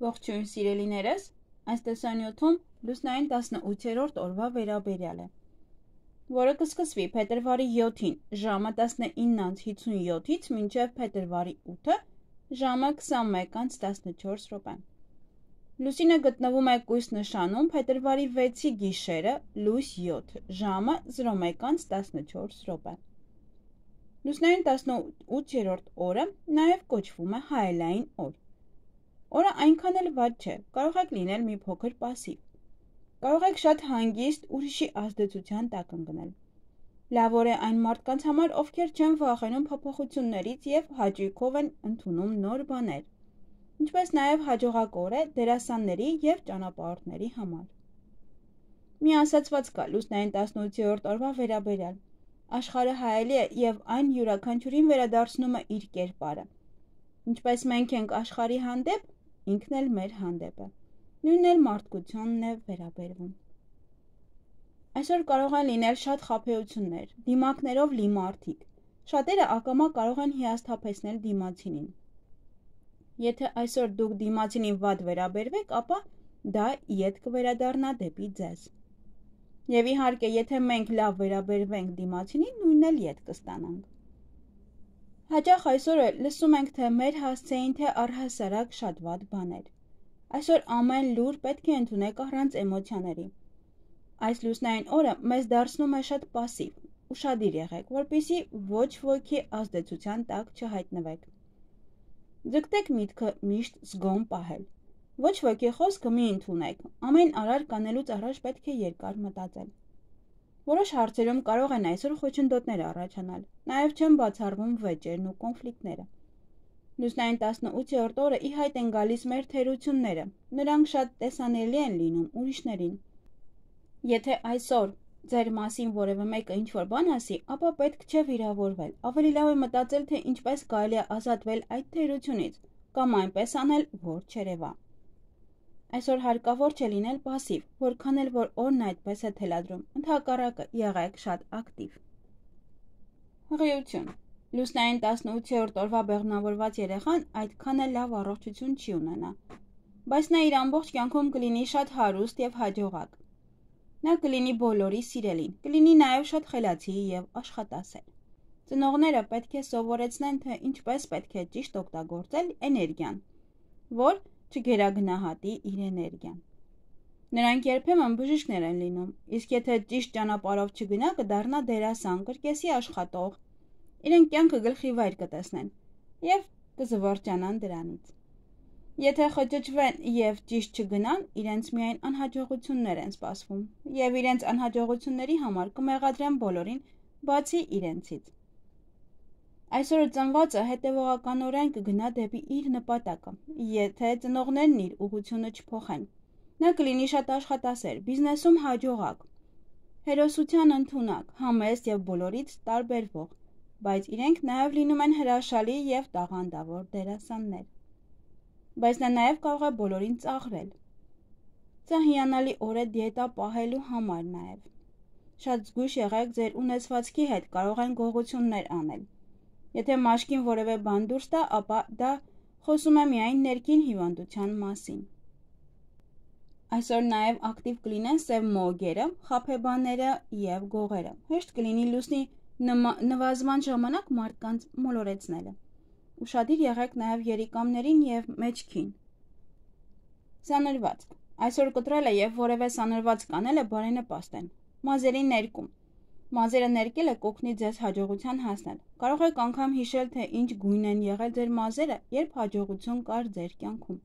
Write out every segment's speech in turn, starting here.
Ողջույն սիրելիներս, այս տեսանյութում լուսնային 18-րդ օրվա վերաբերյալ է, որը կսկսվի փետրվարի 7-ին ժամը 19:57-ից մինչև փետրվարի 8-ը ժամը 21:14 րոպե։ Լուսինը գտնվում է կույս նշանում փետրվարի 6-ի գիշերը լույս 7 ժամը 01:14 րոպե։ Լուսնային 18-րդ օրը նաև կոչվում է հայելային օր։ Օրը այնքան էլ վատ չէ, կարող եք լինել մի փոքր пассив։ Կարող եք շատ հանգիստ ուրիշի ազդեցության տակ ընկնել։ Լավ օր է այն մարդկանց համար, ովքեր չեն վախենում փոփոխություններից եւ հաճույքով են ընդունում նոր բաներ։ Ինչպես նաև հաջողակ օր է դերասանների եւ ճանապարհորդների համար։ Մի ասացված կա լուսնային 18-րդ օրվա վերաբերյալ։ Աշխարհը հայելի է եւ այն յուրաքանչյուրին վերադարձնում է իր կերպարը։ Ինչպես մենք ենք աշխարհի հանդեպ, ինքն էլ մեր հանդեպ է։ Նույնն էլ մարդկությունն է վերաբերվում։ Այսօր կարող են լինել շատ խափեություններ, դիմակներով լի մարդիկ։ Շատերը ակամա կարող են հիասթափեցնել դիմացինին։ Եթե այսօր դուք դիմացինին վատ վերաբերվեք, ապա դա իդ կվերադառնա դեպի ձեզ։ Եվ իհարկե, եթե մենք լավ վերաբերվենք դիմացինին, նույնն էլ իդ կստանանք։ Հաճախ այսօր լսում ենք, թե մեր հասցեին թե առհասարակ շատ վատ բաներ։ Այսօր ամեն լուր պետք է ընդունեք առանց էմոցիաների։ Այս լուսնային օրը մեզ դարձնում է շատ пассив։ Ուշադիր եղեք, որpիսի ոչ ոքի ազդեցության տակ չհայտնվեք։ Ձգտեք միտքը միշտ զգոն պահել։ Ոչ ոքի խոսքը մի ընդունեք։ Ամեն արար կանելուց առաջ պետք է երկար մտածել։ Որոշ հարցերում կարող են այսօր խոչընդոտներ առաջանալ, նաև չեն բացառվում վեճերն ու կոնֆլիկտները։ Լուսնային 18-րդ օրը ի հայտ են գալիս մեր թերությունները, նրանք շատ տեսանելի են լինում ուրիշներին։ Եթե այսօր ձեր մասին որևէ մեկը ինչ-որ բան ասի, ապա պետք չէ վիրավորվել։ Ավելի լավ է մտածել, թե ինչպես կարելի է ազատվել այդ թերությունից, կամ այնպես անել, որ չերևա։ Այսօր հարկավոր չէ լինել пассив, որքան էլ որ օրն այդպես է թելադրում։ Ընդհակառակը եղեք շատ ակտիվ։ Հղիություն։ Լուսնային 18-րդ օրվա բեղմնավորված երեխան այդքան էլ լավ առողջություն չի ունենա, բայց նա իր ամբողջ կյանքում կլինի շատ հարուստ եւ հաջողակ։ Նա կլինի բոլորի սիրելին, կլինի նաև շատ խելացի եւ աշխատասեր։ Ծնողները պետք է սովորեցնեն, թե ինչպես պետք է ճիշտ օգտագործել էներգիան, որ չգերագնահատի իր էներգիան։ Նրանք երբեմն բժիշկներ են լինում, իսկ եթե ճիշտ ճանապարհով չգնա, կդառնա դերասան, կրկեսի աշխատող։ Իրենք կյանքը գլխի վայր կտեսնեն եւ կզվարճանան դրանից։ Եթե խճճվեն եւ ճիշտ չգնան, իրենց միայն անհաջողություններ են սպասվում եւ իրենց անհաջողությունների համար կմեղադրեն բոլորին, բացի իրենցից։ Այսօր ծնվածը հետևողականորեն կգնա դեպի իր նպատակը, եթե ծնողներն իր ուղությունը չփոխեն։ Նա կլինի շատ աշխատասեր, բիզնեսում հաջողակ, հերոսության ընդունակ, համեստ եւ բոլորից տարբերվող, բայց իրենք նաեւ լինում են հրաշալի եւ տաղանդավոր դերասաններ։ Բայց նա նաեւ կարող է բոլորին ծաղրել։ Սա հիանալի օր է դիետա պահելու համար նաեւ։ Շատ զգույշ եղեք ձեր ունեցվածքի հետ, կարող են գողություններ անել Եթե մաշկին որևէ բան դուրս տա, ապա դա խոսում է միայն ներքին հիվանդության մասին։ Այսօր նաև ակտիվ կլինեն սև մոգերը, խափեբաները եւ գողերը։ Հեշտ կլինի լուսնի նվազման ժամանակ մարդկանց մոլորեցնելը։ Ուշադիր եղեք նաև երիկամներին եւ մեջքին։ Սանրված։ Այսօր կտրելը եւ որևէ սանրված կանելը բարենպաստ են։ Մազերի ներկում Մազերը ներկելը կօգնի ձեզ հաջողության հասնել։ Կարող եք անգամ հիշել, թե ինչ գույն են եղել ձեր մազերը, երբ հաջողություն կար ձեր կյանքում։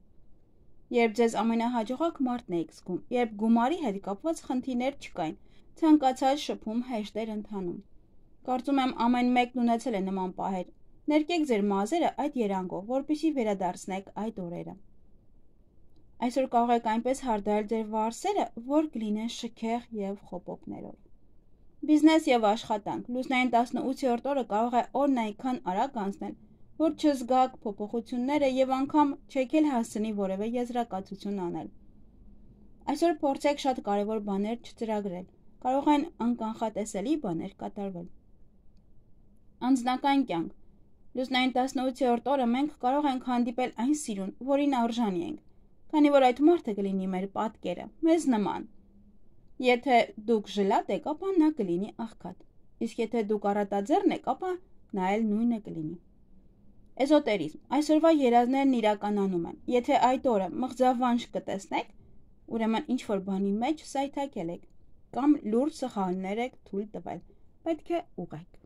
Երբ ձեզ ամենահաջողակ մարդն եք զգում, երբ գումարի հետ կապված խնդիրներ չկային, ցանկացած շփում հեշտ էր ընթանում։ Կարծում եմ ամեն մեկն ունեցել է նման պահեր։ Ներկեք ձեր մազերը այդ երանգով, որpիսի վերադարձնեք այդ օրերը։ Այսօր կարող եք այնպես հարդարել ձեր վարսերը, որ կլինեն շքեղ եւ խոպոկներով։ Բիզնես եւ աշխատանք։ Լուսնային 18-րդ օրը կարող է օրն այնքան արագ անցնել, որ չզգաք փոփոխությունները եւ անգամ չեք էլ հասցնի որևէ եզրակացություն անել։ Այսօր փորձեք շատ կարևոր բաներ չծրագրել։ Կարող են անկանխատեսելի բաներ կատարվել։ Անձնական կյանք Լուսնային 18-րդ օրը մենք կարող ենք հանդիպել այն սիրուն, որին արժանի ենք, քանի որ այդ մարդը կլինի մեր պատկերը, մեզ նման։ Եթե դուք ժլատ եք, ապա նա կլինի աղքատ։ Իսկ եթե դուք առատաձեռն եք, ապա նա էլ նույնը կլինի։ Էզոտերիզմ։ Այսօրվա երազներն իրականանում են։ Եթե այդ օրը մղձավանջ կտեսնեք, ուրեմն ինչ որ բանի մեջ սայթակել եք կամ լուրջ սխալներ եք թույլ տվել։ Պետք է ուղեք։